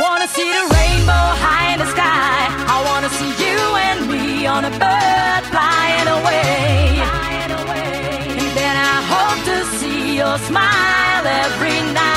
wanna see the rainbow high in the sky. I wanna see you and me on a bird flying away. And then I hope to see your smile every night